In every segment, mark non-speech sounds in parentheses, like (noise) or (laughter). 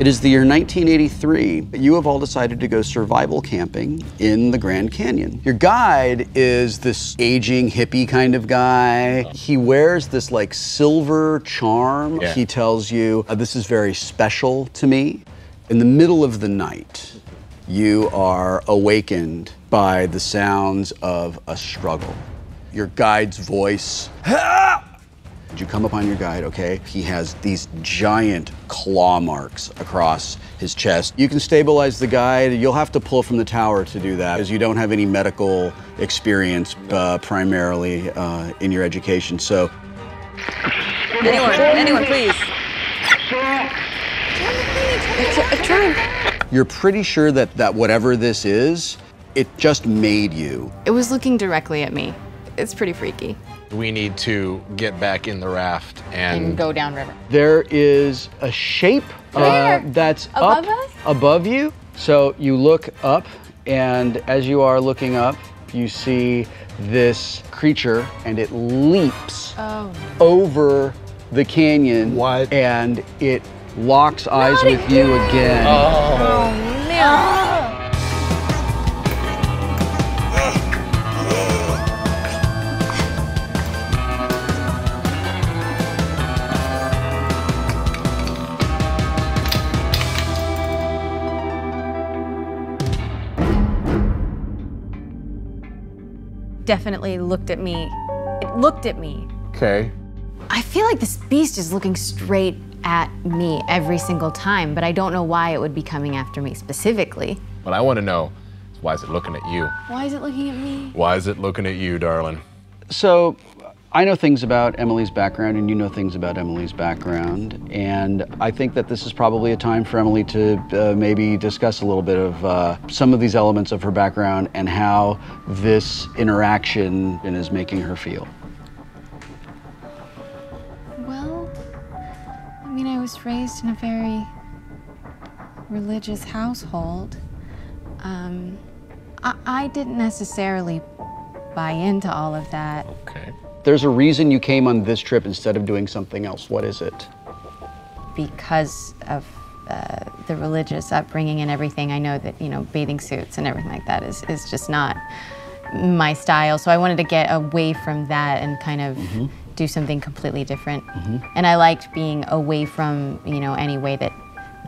It is the year 1983. You have all decided to go survival camping in the Grand Canyon. Your guide is this aging hippie kind of guy. He wears this like silver charm. Yeah. He tells you, "Uh, This is very special to me. In the middle of the night, you are awakened by the sounds of a struggle. Your guide's voice. You come upon your guide, okay? He has these giant claw marks across his chest. You can stabilize the guide. You'll have to pull from the tower to do that, as you don't have any medical experience uh, primarily uh, in your education. So Anyone, anyone, please. It's a turn. you're pretty sure that, that whatever this is, it just made you. It was looking directly at me. It's pretty freaky. We need to get back in the raft and, And go downriver. There is a shape uh, that's Above up us? above you. So you look up, and as you are looking up, you see this creature, and it leaps Oh. over the canyon. What? And it locks eyes with you again. Definitely looked at me. It looked at me. Okay. I feel like this beast is looking straight at me every single time, but I don't know why it would be coming after me specifically. What I want to know is why is it looking at you? Why is it looking at me? Why is it looking at you, darling? So, I know things about Emily's background, and you know things about Emily's background. And I think that this is probably a time for Emily to uh, maybe discuss a little bit of uh, some of these elements of her background and how this interaction is making her feel. Well, I mean, I was raised in a very religious household. Um, I, I didn't necessarily buy into all of that. Okay. There's a reason you came on this trip instead of doing something else. What is it? because of uh, the religious upbringing and everything, I know that you know bathing suits and everything like that is is just not my style. So I wanted to get away from that and kind of mm-hmm. do something completely different. Mm-hmm. And I liked being away from you know any way that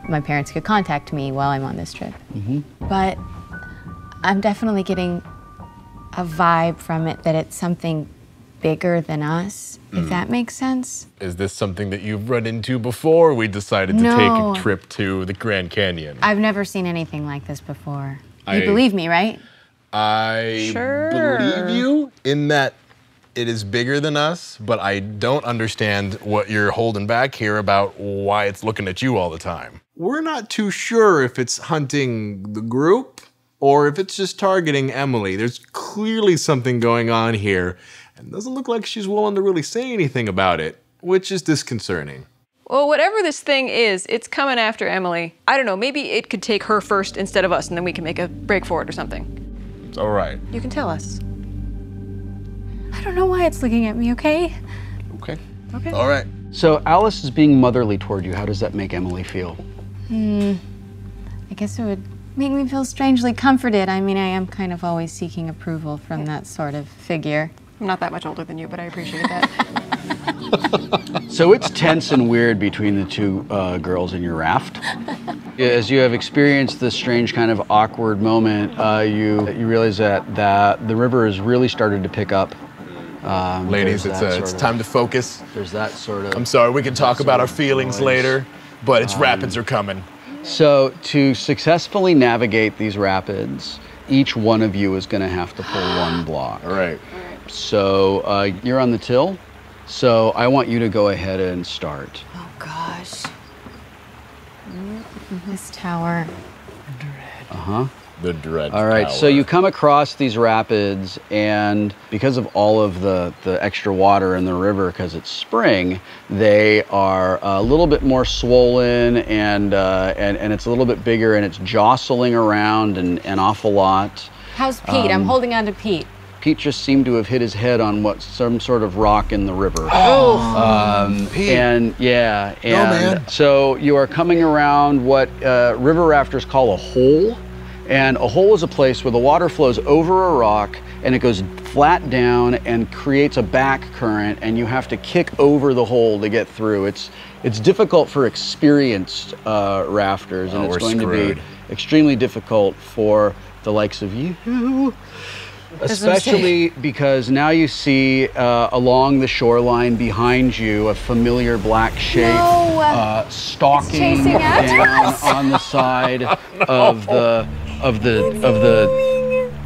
my parents could contact me while I'm on this trip. Mm-hmm. But I'm definitely getting a vibe from it that it's something bigger than us, if mm. that makes sense. Is this something that you've run into before? We decided to No. take a trip to the Grand Canyon. I've never seen anything like this before. I- You believe me, right? I Sure. believe you in that it is bigger than us, but I don't understand what you're holding back here about why it's looking at you all the time. We're not too sure if it's hunting the group or if it's just targeting Emily. There's clearly something going on here, and it doesn't look like she's willing to really say anything about it, which is disconcerting. Well, whatever this thing is, it's coming after Emily. I don't know, maybe it could take her first instead of us, and then we can make a break for it or something. It's all right. You can tell us. I don't know why it's looking at me, okay? Okay. Okay. All right. So Alice is being motherly toward you. How does that make Emily feel? Hmm. I guess it would make me feel strangely comforted. I mean, I am kind of always seeking approval from that sort of figure. I'm not that much older than you, but I appreciate that. (laughs) So it's tense and weird between the two uh, girls in your raft. As you have experienced this strange kind of awkward moment, uh, you you realize that that the river has really started to pick up. Um, Ladies, it's, that uh, it's of- time to focus. There's that sort of. I'm sorry, we can talk about our feelings noise. later, but it's rapids are coming. So to successfully navigate these rapids, each one of you is going to have to pull one block. All right. So uh, you're on the till. So I want you to go ahead and start. Oh gosh. This tower. Uh huh. The dread. All right, so you come across these rapids, and because of all of the, the extra water in the river, because it's spring, they are a little bit more swollen, and, uh, and and it's a little bit bigger, and it's jostling around an, an awful lot. How's Pete? I'm holding on to Pete. Pete just seemed to have hit his head on what some sort of rock in the river. Um, and yeah, and man. so you are coming around what uh, river rafters call a hole. And a hole is a place where the water flows over a rock and it goes flat down and creates a back current and you have to kick over the hole to get through. It's it's difficult for experienced uh, rafters and Oh, it's we're going to be extremely difficult for the likes of you. Especially because now you see uh, along the shoreline behind you a familiar black shape No. uh, stalking down (laughs) on the side (laughs) of the of the of the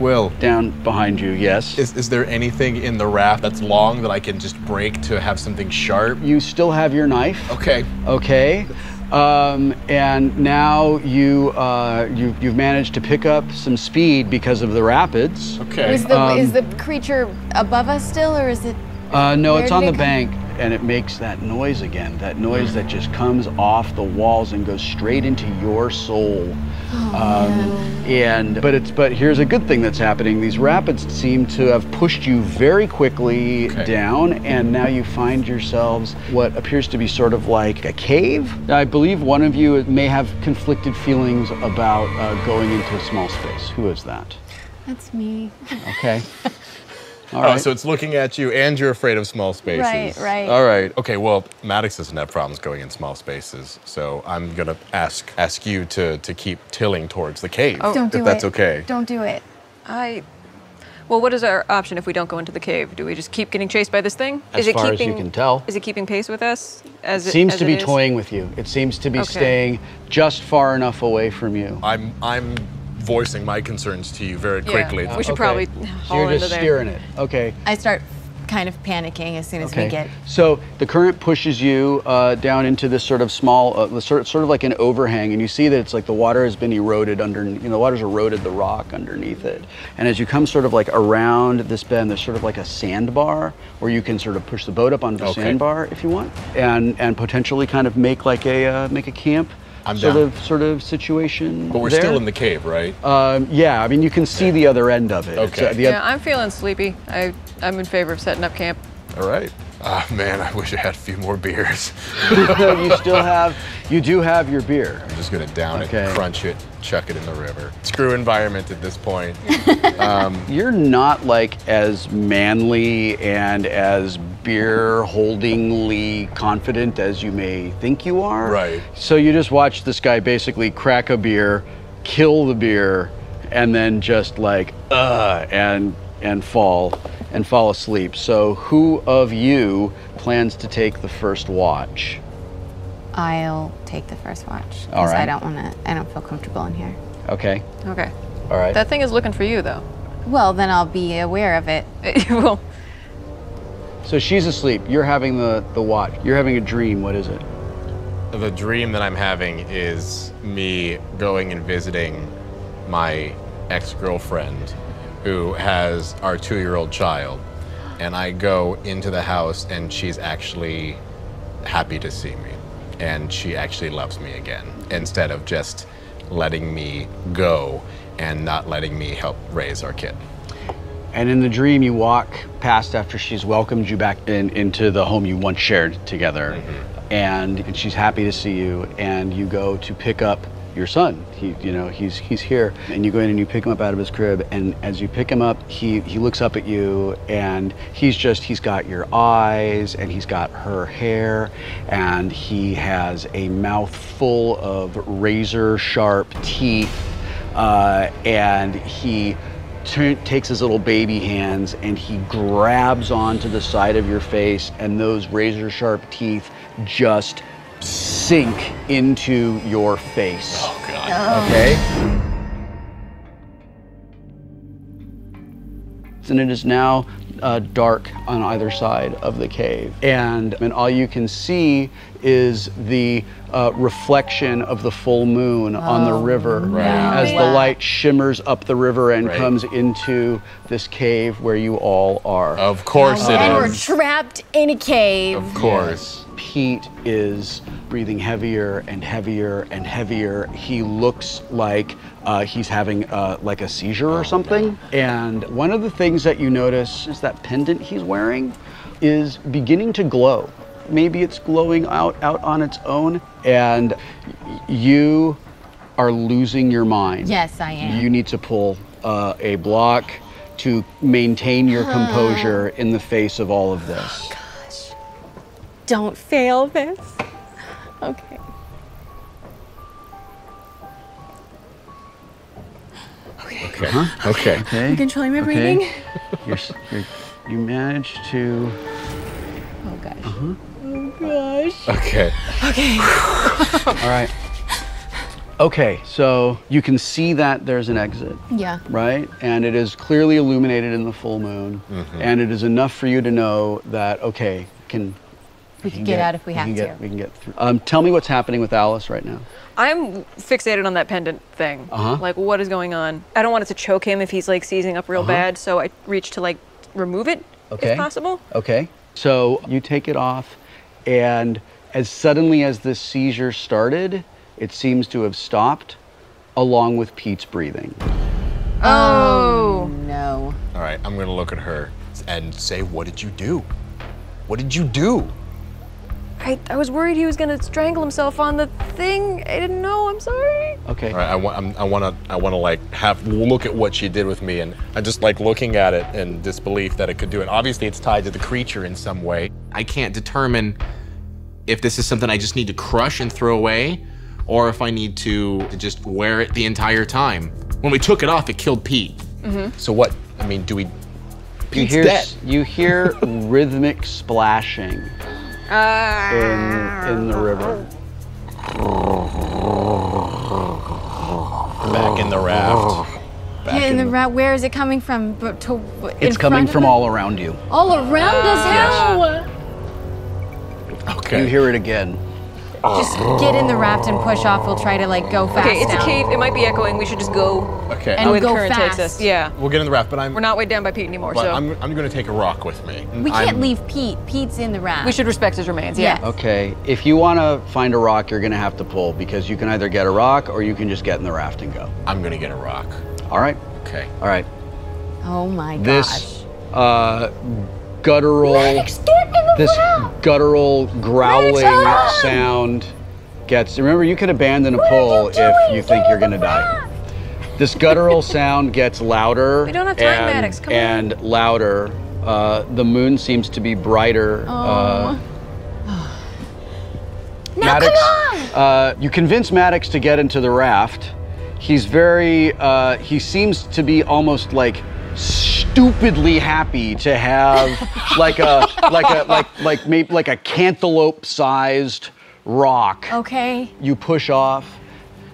Will, down behind you. Yes. is, is there anything in the raft that's long that I can just break to have something sharp? you still have your knife. Okay. Okay. Um, and now you, uh, you you've managed to pick up some speed because of the rapids. Okay. Is the Um, is the creature above us still, or is it? Uh, no, it's on it the come- bank, and it makes that noise again. That noise that just comes off the walls and goes straight into your soul. um, and but it's but here's a good thing that's happening. These rapids seem to have pushed you very quickly Okay. down, and now you find yourselves what appears to be sort of like a cave. I believe one of you may have conflicted feelings about uh, going into a small space. Who is that? That's me. Okay. (laughs) All Oh, so it's looking at you and you're afraid of small spaces. Right, right. All right. Okay, well, Maddox doesn't have problems going in small spaces, so I'm gonna ask ask you to to keep tilling towards the cave. oh, Don't do if that's it. okay. Don't do it. I. Well, what is our option if we don't go into the cave? Do we just keep getting chased by this thing? As is it far as you keeping, can tell. Is it keeping pace with us? As it seems as to be toying with you. It seems to be Okay. staying just far enough away from you. I'm I'm voicing my concerns to you very Yeah. quickly. We should Okay. probably So haul you're into just there. steering it. Okay. I start kind of panicking as soon as Okay. we get. So the current pushes you uh, down into this sort of small, uh, sort, sort of like an overhang, and you see that it's like the water has been eroded under, you know, the water's eroded the rock underneath it. And as you come sort of like around this bend, there's sort of like a sandbar where you can sort of push the boat up onto the Okay. sandbar if you want, and and potentially kind of make like a uh, make a camp. I'm sort down. of sort of situation. But we're there. still in the cave, right? Um, yeah, I mean, you can see the other end of it. Okay. uh, the Yeah, I'm feeling sleepy. I I'm in favor of setting up camp. All right. Ah, man, I wish I had a few more beers. (laughs) oth- you still have, you do have your beer. I'm just gonna down Okay. it, crunch it, chuck it in the river. Screw environment at this point. (laughs) You're not like as manly and as beer holdingly confident as you may think you are. Right. So you just watch this guy basically crack a beer, kill the beer, and then just like uh and and fall and fall asleep. So who of you plans to take the first watch? I'll take the first watch All right. I don't want to. I don't feel comfortable in here. Okay. Okay. All right. That thing is looking for you though. Well, then I'll be aware of it. (laughs) well, So she's asleep. You're having the, the watch. You're having a dream. What is it? The dream that I'm having is me going and visiting my ex girlfriend who has our two year old child. And I go into the house and she's actually happy to see me. And she actually loves me again instead of just letting me go and not letting me help raise our kid. And in the dream, you walk past after she's welcomed you back in, into the home you once shared together, mm-hmm. and, and she's happy to see you. And you go to pick up your son. He, you know, he's he's here, and you go in and you pick him up out of his crib. And as you pick him up, he he looks up at you, and he's just he's got your eyes, and he's got her hair, and he has a mouth full of razor sharp teeth, uh, and he turn, takes his little baby hands and he grabs onto the side of your face, and those razor sharp teeth just sink into your face. Oh, God. Okay? And it is now uh, dark on either side of the cave. And, and all you can see is the uh, reflection of the full moon on the river as the light shimmers up the river and Right. comes into this cave where you all are. Of course it and we're trapped in a cave. Of course. Pete is breathing heavier and heavier and heavier. He looks like uh, he's having uh, like a seizure or something. And one of the things that you notice is that pendant he's wearing is beginning to glow. Maybe it's glowing out out on its own, and you are losing your mind. Yes, I am. You need to pull uh, a block to maintain your (sighs) composure in the face of all of this. Don't fail this. Okay. Okay. Okay. (laughs) Okay. Controlling my Okay. breathing. (laughs) You're, you're, you managed to. Oh gosh. Uh-huh. Oh Gosh. Okay. Okay. (laughs) All right. Okay, so you can see that there's an exit, Yeah. right? And it is clearly illuminated in the full moon, and it is enough for you to know that okay, can We could get, out if we have can to. We can get through. Um, tell me what's happening with Alice right now. I'm fixated on that pendant thing. Uh-huh. Like, what is going on? I don't want it to choke him if he's like seizing up real bad, so I reach to like remove it Okay. if possible. Okay. So you take it off, and as suddenly as the seizure started, it seems to have stopped, along with Pete's breathing. Oh. No. All right. I'm gonna look at her and say, "What did you do? What did you do?" I, I was worried he was gonna strangle himself on the thing. I didn't know. I'm sorry. Okay. All right. I want. I'm, want to. I want to like have look at what she did with me, and I just like looking at it in disbelief that it could do it. Obviously, it's tied to the creature in some way. I can't determine if this is something I just need to crush and throw away, or if I need to just wear it the entire time. When we took it off, it killed Pete. Mm-hmm. So what? I mean, do we? You Pete's hear, dead. you hear (laughs) rhythmic splashing in, in the river. Back in the raft. Back Yeah, in the the- route. Where is it coming from? To, It's coming from it? all around you. all around us. How? Okay. You hear it again. Just get in the raft and push off. We'll try to like go fast. Okay, it's a cave. It might be echoing. We should just go Okay. And the way the go current takes fast. us. Yeah. we'll get in the raft, but I'm. We're not weighed down by Pete anymore, But so I'm. I'm going to take a rock with me. We can't I'm- leave Pete. Pete's in the raft. we should respect his remains. Yeah. Yes. Okay, if you want to find a rock, you're going to have to pull because you can either get a rock or you can just get in the raft and go. I'm going to get a rock. All right? Okay. All right. Oh my gosh. This uh, guttural, Maddox, get in the this raft. guttural growling Maddox, sound gets. Remember, you can abandon a What are pull you if you think you're going to the die. This guttural (laughs) sound gets louder. We don't have time, and, Maddox, come on. louder. Uh, the moon seems to be brighter. Uh, (sighs) Now Maddox, come on. Uh, you convince Maddox to get into the raft. He's very, uh, he seems to be almost like stupidly happy to have like a, like a, like, like maybe like a cantaloupe-sized rock. Okay. You push off.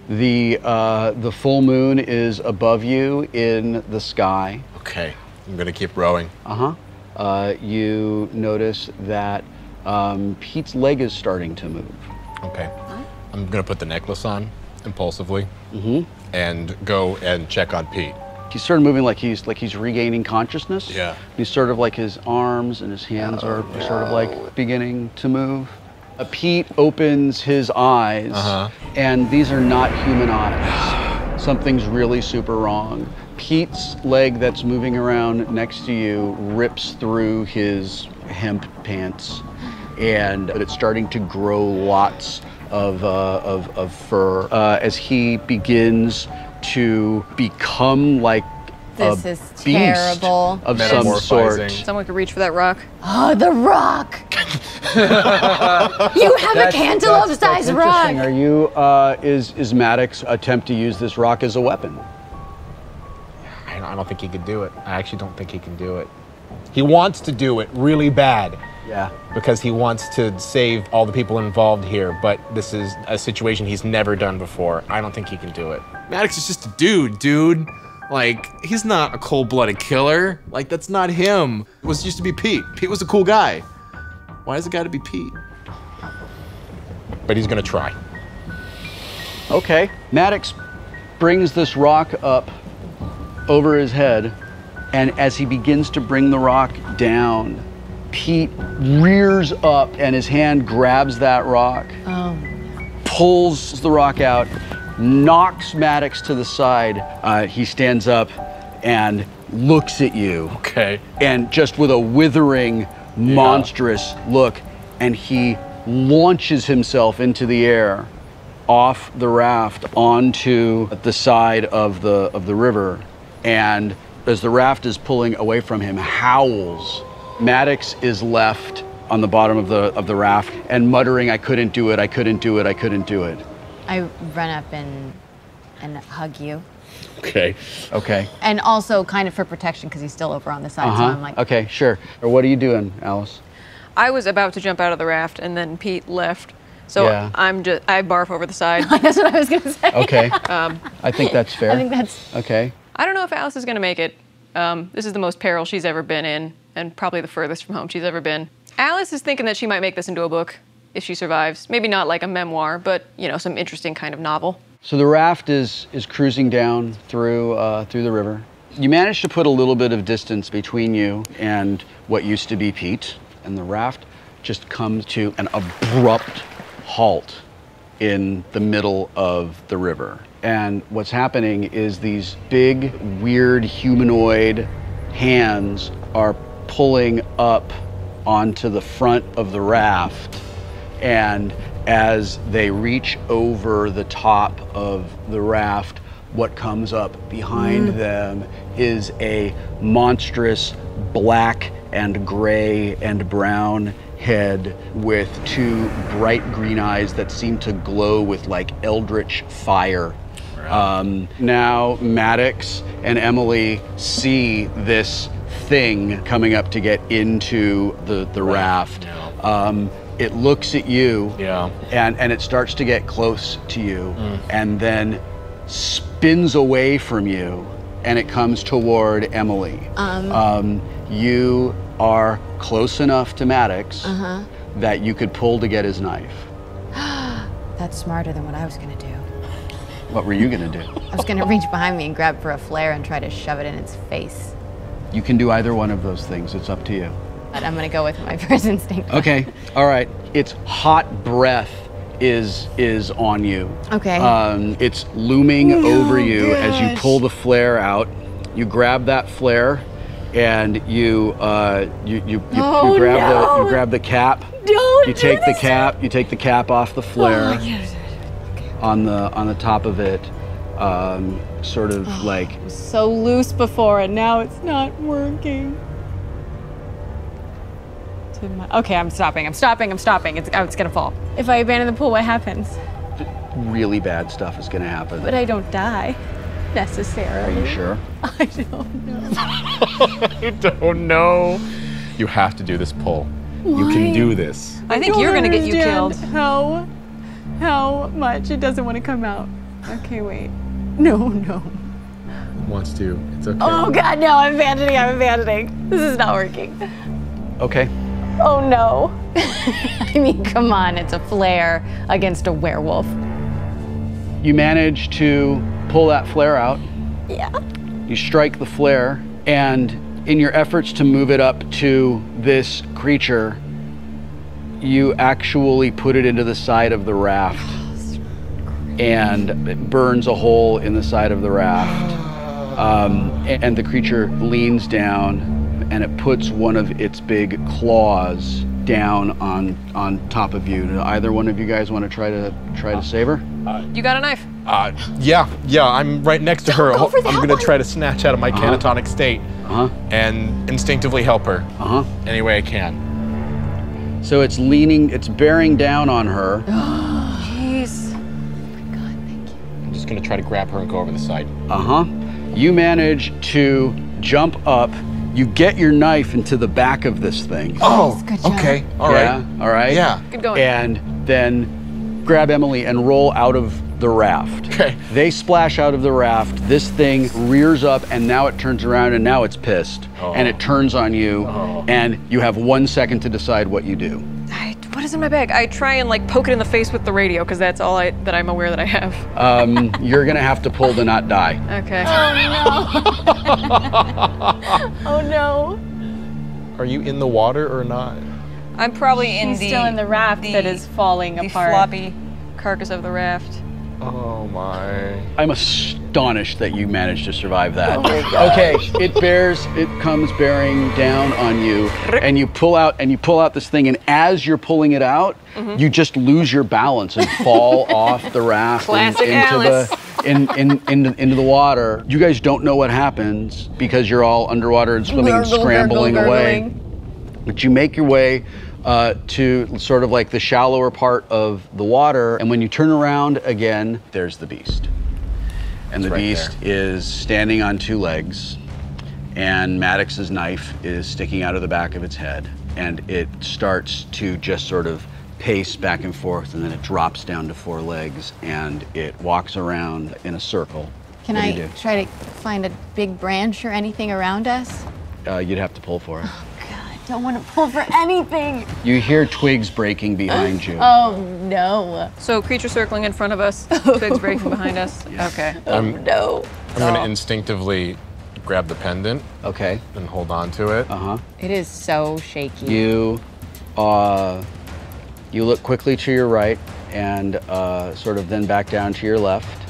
The uh, the full moon is above you in the sky. Okay. I'm going to keep rowing. Uh-huh. Uh, you notice that um, Pete's leg is starting to move. Okay. I'm going to put the necklace on impulsively mm -hmm. and go and check on Pete. He's sort of moving like he's like he's regaining consciousness. Yeah. He's sort of like his arms and his hands are sort of like beginning to move. Uh, Pete opens his eyes, Uh-huh. and these are not human eyes. (sighs) Something's really super wrong. Pete's leg that's moving around next to you rips through his hemp pants, and it's starting to grow lots of, uh, of, of fur uh, as he begins to become like This a is beast terrible. of some sort. Metamorphizing. Someone could reach for that rock. Oh, the rock. (laughs) you have a cantaloupe-sized rock. interesting. Are you, uh, is, is Maddox attempt to use this rock as a weapon? I don't, I don't think he could do it. I actually don't think he can do it. He wants to do it really bad Yeah. Because he wants to save all the people involved here, but this is a situation he's never done before. I don't think he can do it. Maddox is just a dude, dude. Like, he's not a cold blooded killer. Like, that's not him. It was used to be Pete. Pete was a cool guy. Why does it gotta be Pete? But he's going to try. Okay. Maddox brings this rock up over his head, and as he begins to bring the rock down, Pete rears up and his hand grabs that rock, oh. pulls the rock out, knocks Maddox to the side. Uh, he stands up and looks at you Okay. and just with a withering, monstrous look, and he launches himself into the air off the raft onto the side of the of the river and as the raft is pulling away from him howls maddox is left on the bottom of the of the raft and muttering i couldn't do it i couldn't do it i couldn't do it I run up and and hug you, Okay. okay and also kind of for protection because he's still over on the side. So uh-huh I'm like, okay sure or what are you doing alice I was about to jump out of the raft, and then Pete left. So Yeah. I'm just I barf over the side. (laughs) that's what I was gonna say. okay um, i think that's (laughs) fair I think that's okay I don't know if Alice is gonna make it. Um, this is the most peril she's ever been in, and probably the furthest from home she's ever been. Alice is thinking that she might make this into a book if she survives. Maybe not like a memoir, but you know, some interesting kind of novel. So the raft is is cruising down through uh, through the river. You manage to put a little bit of distance between you and what used to be Pete, and the raft just comes to an abrupt halt in the middle of the river. And what's happening is these big, weird humanoid hands are pulling up onto the front of the raft and as they reach over the top of the raft, what comes up behind them is a monstrous black and gray and brown head with two bright green eyes that seem to glow with like eldritch fire. Um, now Maddox and Emily see this thing coming up to get into the, the raft. yeah. Um, it looks at you Yeah. and, and it starts to get close to you and then spins away from you and it comes toward Emily. Um, you are close enough to Maddox that you could pull to get his knife. (gasps) that's smarter than what I was gonna do. What were you gonna do? (laughs) I was gonna reach behind me and grab for a flare and try to shove it in its face. You can do either one of those things. It's up to you. But I'm gonna go with my (laughs) first instinct. Okay. All right. Its hot breath is is on you. Okay. Um, it's looming over you as you pull the flare out. You grab that flare, and you uh, you you, you, Oh, you grab the you grab the cap. Don't You do take the this. cap. You take the cap off the flare Oh, on the on the top of it. Um, sort of Oh. like So loose before, and now it's not working. Okay, I'm stopping. I'm stopping. I'm stopping. It's, oh, it's gonna fall. If I abandon the pool, what happens? really bad stuff is going to happen. But I don't die necessarily. Are you sure? (laughs) I don't know. (laughs) I don't know. You have to do this pull. You can do this. I think you're gonna get you killed. How, how much it doesn't want to come out. Okay, wait. (laughs) No, no. Wants to. It's okay. Oh God, no! I'm abandoning. I'm abandoning. This is not working. Okay. Oh no. (laughs) I mean, come on, it's a flare against a werewolf. You manage to pull that flare out. Yeah. You strike the flare, and in your efforts to move it up to this creature, you actually put it into the side of the raft. And it burns a hole in the side of the raft. Um, and the creature leans down and it puts one of its big claws down on on top of you. Do either one of you guys want to try to try to save her? You got a knife. Uh, yeah, yeah, I'm right next to her. go for that I'm gonna try to snatch out of my catatonic state Uh huh. and instinctively help her Uh huh. any way I can. So it's leaning, it's bearing down on her. (gasps) (gasps) Jeez. I'm just gonna try to grab her and go over the side. Uh huh. You manage to jump up. You get your knife into the back of this thing. Oh, good job. okay, all right. yeah. All right. Yeah. Good going. And then grab Emily and roll out of the raft. Okay. They splash out of the raft. This thing rears up and now it turns around and now it's pissed. And it turns on you. And you have one second to decide what you do. I, what is in my bag? I try and like poke it in the face with the radio because that's all I that I'm aware that I have. Um, you're gonna have to pull to not die. Okay. Oh no. (laughs) Oh no. Are you in the water or not? I'm probably in He's the still in the raft the- that is falling the apart. floppy carcass of the raft. Oh my. I'm astonished that you managed to survive that. okay, it bears, it comes bearing down on you, and you pull out, and you pull out this thing, and as you're pulling it out, Mm-hmm. you just lose your balance and fall (laughs) off the raft and into Alice. the in, in, into, into the water. You guys don't know what happens because you're all underwater and swimming and scrambling gurgle, away. But you make your way uh, to sort of like the shallower part of the water, and when you turn around again, there's the beast. And the right beast is standing on two legs, and Maddox's knife is sticking out of the back of its head, and it starts to just sort of pace back and forth, and then it drops down to four legs, and it walks around in a circle. Can What I you do? try to find a big branch or anything around us? Uh, you'd have to pull for it. God, don't want to pull for anything. You hear twigs breaking behind you. Oh no. So creature circling in front of us, twigs breaking behind us. (laughs) Okay. I'm, No. I'm gonna instinctively grab the pendant Okay. and hold on to it. Uh huh. It is so shaky. You, uh, you look quickly to your right and uh, sort of then back down to your left,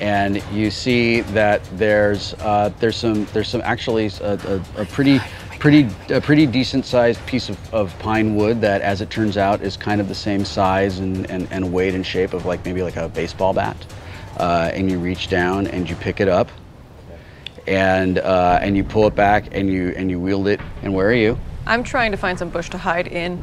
and you see that there's uh, there's some there's some actually a, a, a pretty pretty a pretty decent sized piece of, of pine wood that, as it turns out, is kind of the same size and, and, and weight and shape of like maybe like a baseball bat. Uh, and you reach down and you pick it up, and uh, and you pull it back and you and you wield it. And where are you? I'm trying to find some bush to hide in.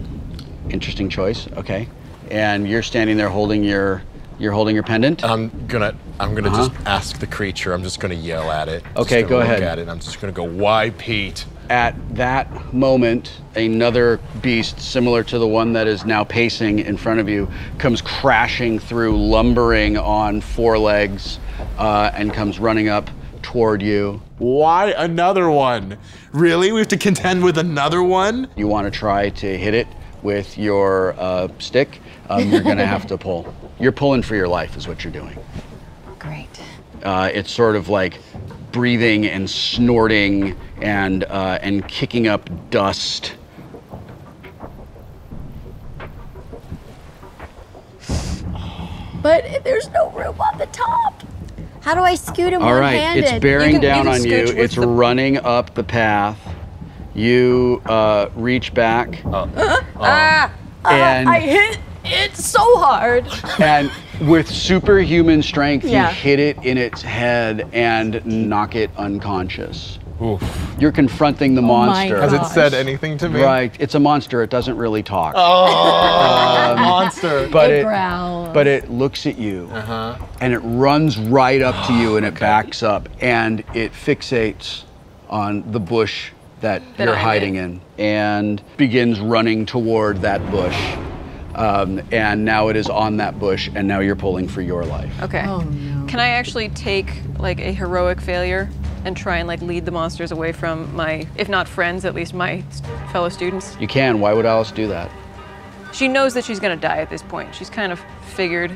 Interesting choice. Okay. And you're standing there holding your you're holding your pendant. I'm gonna I'm gonna Uh-huh. just ask the creature. I'm just gonna yell at it. Okay, gonna go look ahead. At it. I'm just gonna go, why Pete? At that moment, another beast similar to the one that is now pacing in front of you comes crashing through, lumbering on four legs, uh, and comes running up toward you. Why another one? Really? We have to contend with another one? You want to try to hit it with your uh, stick? Um, you're going (laughs) to have to pull. You're pulling for your life, is what you're doing. Great. uh, it's sort of like breathing and snorting and uh, and kicking up dust. But there's no room on the top. How do I scoot him All right, one-handed? it's bearing can- down can on you. It's the- running up the path. You uh, reach back Ah! and I hit it so hard. and with superhuman strength, Yeah. you hit it in its head and knock it unconscious. Oof. You're confronting the my monster. Has it said anything to me? Right, it's a monster. It doesn't really talk. Oh, monster. but It it growls. but it looks at you Uh-huh. and it runs right up to you and it backs up and it fixates on the bush that, That you're I'm hiding in. and begins running toward that bush. Um, and now it is on that bush and now you're pulling for your life. Okay. Oh no. Can I actually take like a heroic failure and try and like lead the monsters away from my, if not friends, at least my fellow students? You can. Why would Alice do that? She knows that she's gonna die at this point. She's kind of figured,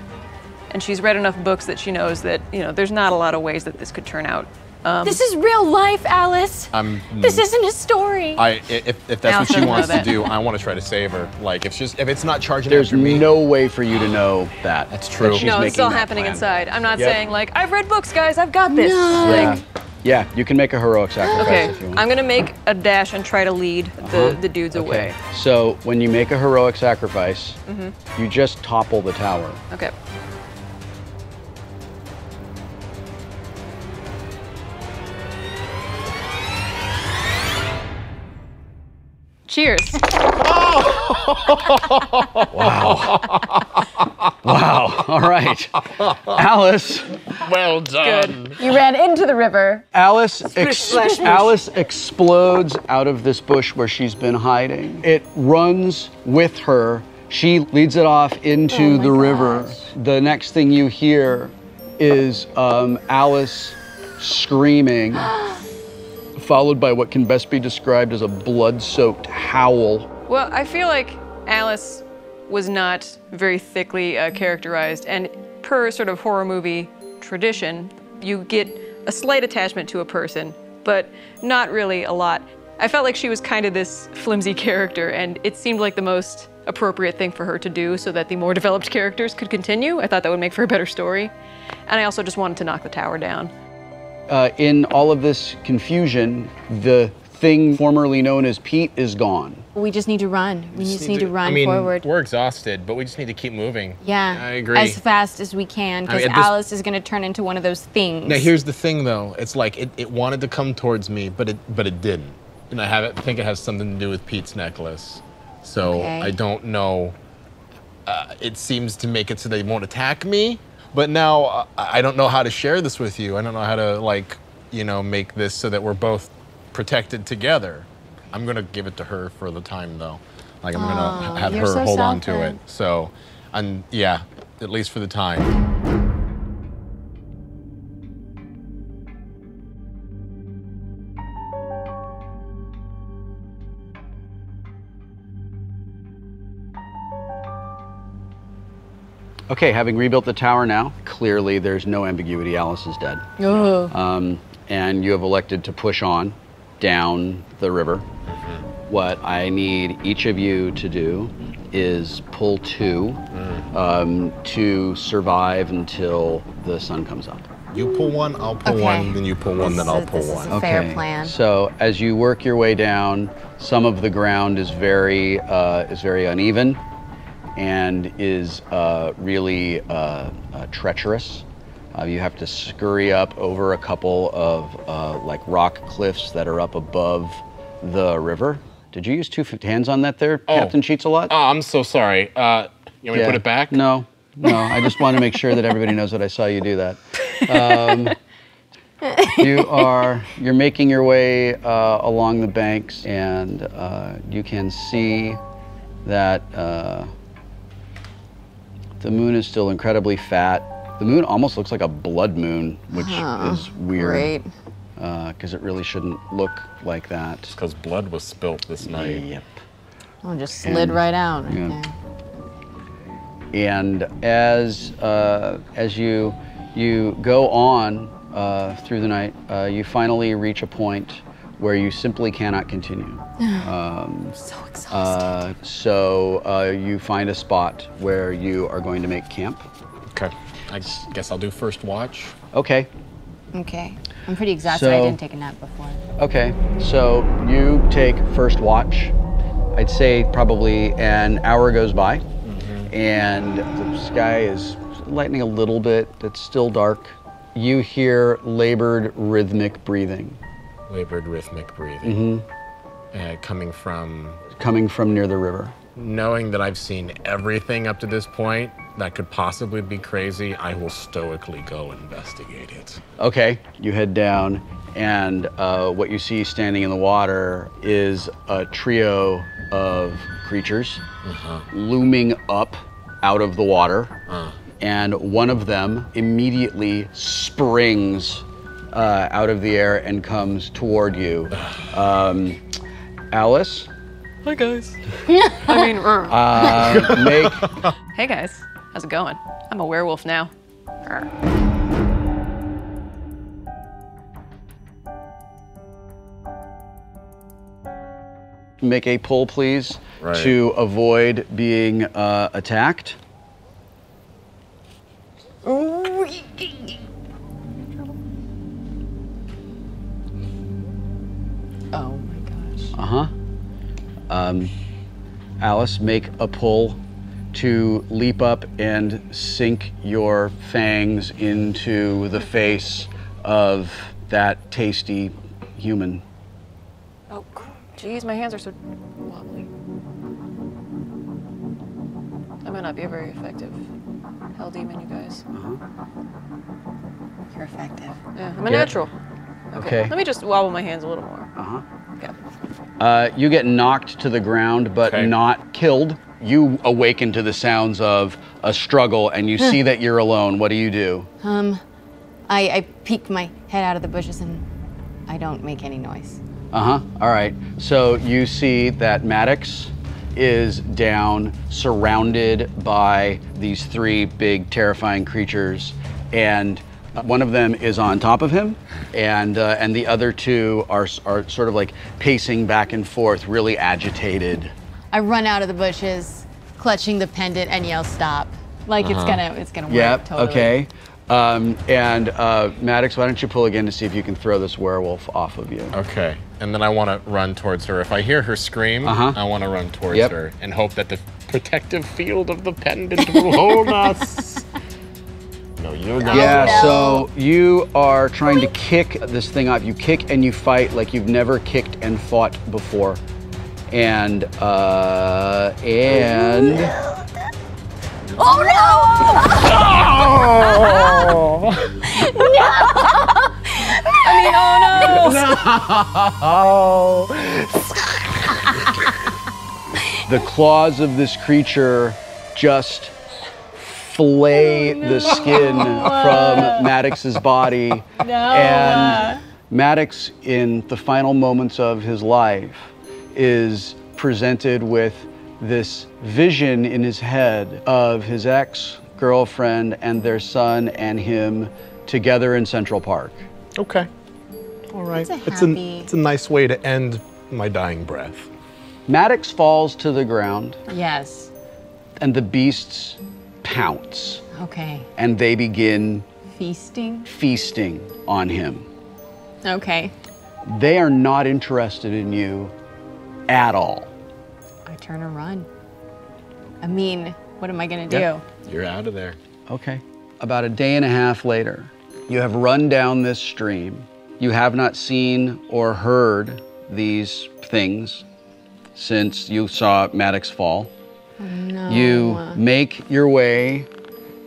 and she's read enough books that she knows that you know there's not a lot of ways that this could turn out. This is real life, Alice. I'm. This isn't a story. I i- if, if that's Alice what she wants to do, I want to try to save her. Like if she's if it's not charging There's after me, no way for you to know that. That's true. that she's no, it's making all happening plan. inside. I'm not Yep. saying like I've read books, guys. I've got this. Yeah. Like, Yeah, you can make a heroic sacrifice okay, if you want. I'm gonna make a dash and try to lead the, the dudes away. So when you make a heroic sacrifice, Mm-hmm. you just topple the tower. Okay. Cheers. Oh! Wow. (laughs) wow. All right. Alice. well done. Good. you ran into the river. Alice, ex- splash, splash. Alice explodes out of this bush where she's been hiding. It runs with her. She leads it off into the river. The next thing you hear is um, Alice screaming, (gasps) followed by what can best be described as a blood-soaked howl. Well, I feel like Alice was not very thickly uh, characterized, and per sort of horror movie tradition, you get a slight attachment to a person, but not really a lot. I felt like she was kind of this flimsy character, and it seemed like the most appropriate thing for her to do so that the more developed characters could continue. I thought that would make for a better story. And I also just wanted to knock the tower down. Uh, in all of this confusion, the thing formerly known as Pete is gone. We just need to run. We just need to run I mean, forward. we're exhausted, but we just need to keep moving. Yeah. I agree. As fast as we can, because at this- Alice is going to turn into one of those things. Now here's the thing, though. It's like it, it wanted to come towards me, but it but it didn't. And I have it, think it has something to do with Pete's necklace. So Okay. I don't know. Uh, it seems to make it so they won't attack me. But now I don't know how to share this with you. I don't know how to like, you know, make this so that we're both protected together. I'm gonna give it to her for the time, though. Like I'm gonna Oh, have her so hold on to it. So, and yeah, at least for the time. Okay, having rebuilt the tower now, clearly there's no ambiguity. Alice is dead. Oh. Um, and you have elected to push on down the river. What I need each of you to do is pull two um, to survive until the sun comes up. You pull one, I'll pull Okay. one, then you pull one, This then I'll pull this is one. okay. fair plan. So as you work your way down, some of the ground is very uh, is very uneven and is uh, really uh, uh, treacherous. Uh, you have to scurry up over a couple of uh, like rock cliffs that are up above the river. Did you use two hands on that there, Captain Cheats a lot? Oh, I'm so sorry. Uh, you want me to put it back? No, no. I just want to make sure that everybody knows that I saw you do that. Um, you are you're making your way uh, along the banks, and uh, you can see that uh, the moon is still incredibly fat. The moon almost looks like a blood moon, which is weird Great. because it really shouldn't look like that. Because blood was spilt this night. Yep. Oh, just slid And- right out. right yeah. there. and as uh, as you you go on uh, through the night, uh, you finally reach a point where you simply cannot continue. (sighs) Um, So exhausted. uh, so uh, you find a spot where you are going to make camp. Okay. I guess I'll do first watch. Okay. okay. I'm pretty exhausted. I didn't take a nap before. Okay. So you take first watch. I'd say probably an hour goes by, and the sky is lightening a little bit. It's still dark. You hear labored rhythmic breathing Labored rhythmic breathing. Uh, coming from coming from near the river. knowing that I've seen everything up to this point that could possibly be crazy, I will stoically go investigate it. Okay, you head down, and uh, what you see standing in the water is a trio of creatures looming up out of the water. And one of them immediately springs uh, out of the air and comes toward you. Um, Alice, Hi guys. (laughs) I mean, uh, make (laughs) hey guys, how's it going? I'm a werewolf now. Make a pull, please, Right. to avoid being uh, attacked. Um, Alice, make a pull to leap up and sink your fangs into the face of that tasty human. Oh, geez, my hands are so wobbly. I might not be a very effective hell demon, you guys. Uh-huh. You're effective. Yeah, I'm a natural. Okay. Let me just wobble my hands a little more. Uh huh. Okay. Uh, you get knocked to the ground, but Okay. not killed. You awaken to the sounds of a struggle, and you see that you're alone. What do you do? Um, I, I peek my head out of the bushes and I don't make any noise. Uh huh. All right. So you see that Maddox is down, surrounded by these three big, terrifying creatures, and One of them is on top of him, and uh, and the other two are are sort of like pacing back and forth, really agitated. I run out of the bushes, clutching the pendant, and yell, "Stop!" Like it's gonna, it's gonna work. Yep. Totally. Okay. Um, and uh, Maddox, why don't you pull again to see if you can throw this werewolf off of you? Okay. And then I want to run towards her. If I hear her scream, Uh-huh. I want to run towards Yep. her and hope that the protective field of the pendant will hold us. (laughs) No, you're not. Yeah, so you are trying to kick this thing off. You kick and you fight like you've never kicked and fought before. And, uh, and. (laughs) Oh (laughs) (laughs) no! No! I mean, oh no! no! the claws of this creature just fillet oh, the skin (laughs) from Maddox's body. And Maddox, in the final moments of his life, is presented with this vision in his head of his ex girlfriend and their son and him together in Central Park. Okay. All right. a It's a, happy- it's a nice way to end my dying breath. Maddox falls to the ground Yes. and the beasts pounce Okay. and they begin Feasting. feasting on him. Okay. They are not interested in you at all. I turn and run. I mean, what am I gonna do? You're out of there. Okay. About a day and a half later, you have run down this stream. You have not seen or heard these things since you saw Maddox fall. No. You make your way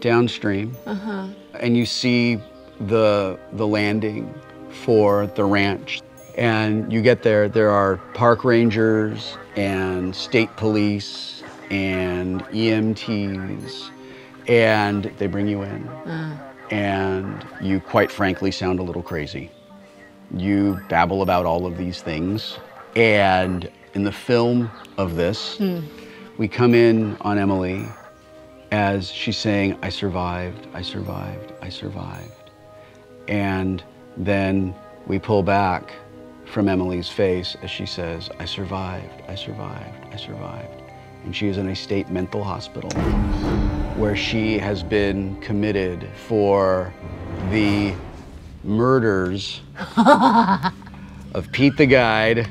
downstream uh-huh. and you see the, the landing for the ranch. And you get there, there are park rangers and state police and EMTs, and they bring you in. Uh. And you, quite frankly, sound a little crazy. You babble about all of these things. And in the film of this, hmm. We come in on Emily as she's saying, I survived, I survived, I survived. And then we pull back from Emily's face as she says, I survived, I survived, I survived. And she is in a state mental hospital where she has been committed for the murders (laughs) of Pete the guide,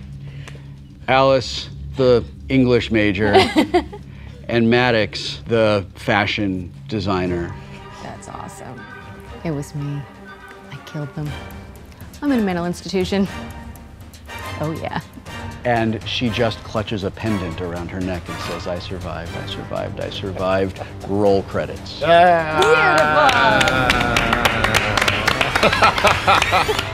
Alice the English major, (laughs) and Maddox the fashion designer. That's awesome. It was me. I killed them. I'm in a mental institution. Oh yeah. And she just clutches a pendant around her neck and says, I survived, I survived, I survived. Roll credits. Ah. (laughs)